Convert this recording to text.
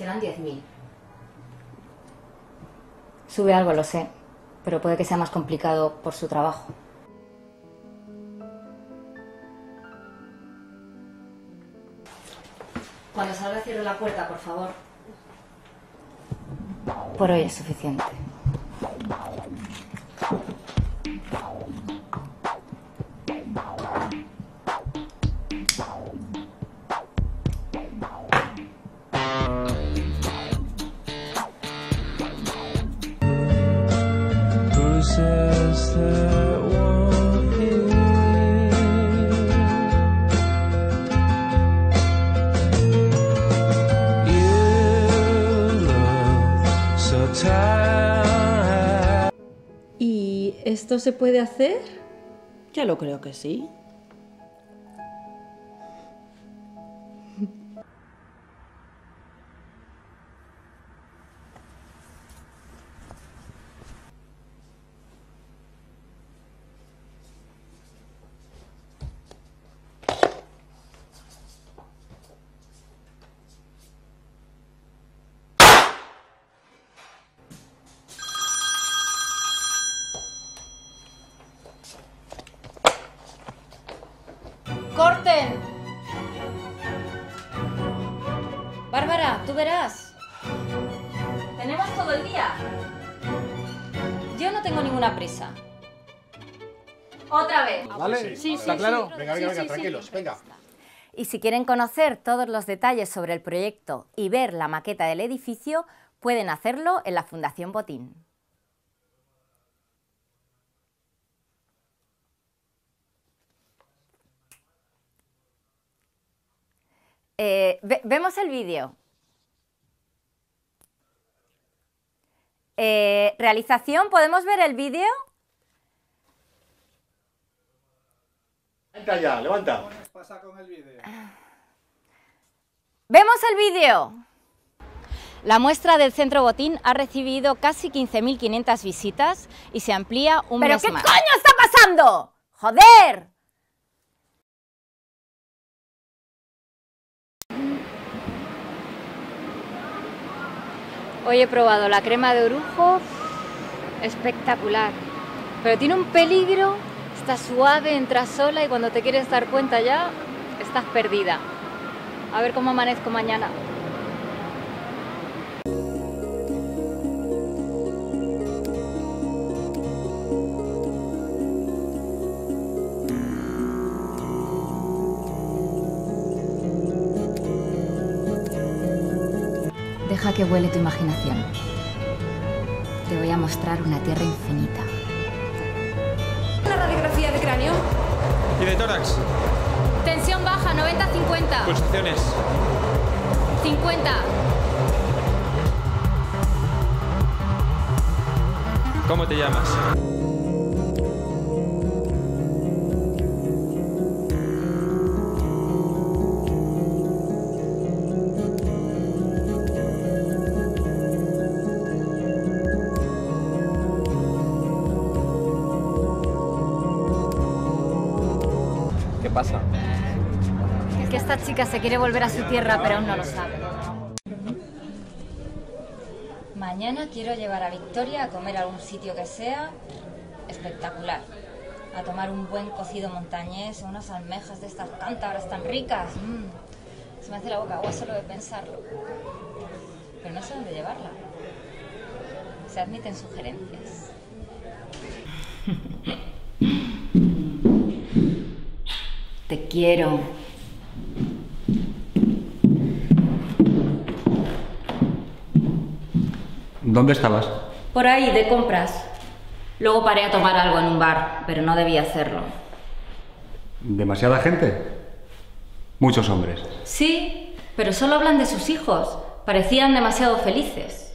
Serán 10.000. Sube algo, lo sé, pero puede que sea más complicado por su trabajo. Cuando salga cierre la puerta, por favor. Por hoy es suficiente. Esto se puede hacer? Ya lo creo que sí. ¡Corten! Bárbara, tú verás. Tenemos todo el día. Yo no tengo ninguna prisa. Otra vez. ¿Vale? Sí, ¿Está sí, claro? sí. Venga, venga, Sí, venga, sí, tranquilos, sí. venga. Y si quieren conocer todos los detalles sobre el proyecto y ver la maqueta del edificio, pueden hacerlo en la Fundación Botín. Eh, ve- vemos el vídeo. Eh, realización, ¿podemos ver el vídeo? Levanta ya, levanta. Vemos el vídeo. La muestra del Centro Botín ha recibido casi 15.500 visitas y se amplía un ¿Pero mes qué más. coño está pasando? ¡Joder! Hoy he probado la crema de orujo, espectacular. Pero tiene un peligro, está suave, entra sola y cuando te quieres dar cuenta ya, estás perdida. A ver cómo amanezco mañana. Deja que vuele tu imaginación. Te voy a mostrar una tierra infinita. Una radiografía de cráneo. ¿Y de tórax? Tensión baja, 90-50. Pulsaciones. 50. ¿Cómo te llamas? Pasa? Que esta chica se quiere volver a su tierra, pero aún no lo sabe. Mañana quiero llevar a Victoria a comer a algún sitio que sea espectacular. A tomar un buen cocido montañés o unas almejas de estas cántabras tan ricas. Mm. Se me hace la boca agua solo de pensarlo. Pero no sé dónde llevarla. Se admiten sugerencias. Quiero. ¿Dónde estabas? Por ahí, de compras. Luego paré a tomar algo en un bar, pero no debía hacerlo. ¿Demasiada gente? Muchos hombres. Sí, pero solo hablan de sus hijos. Parecían demasiado felices.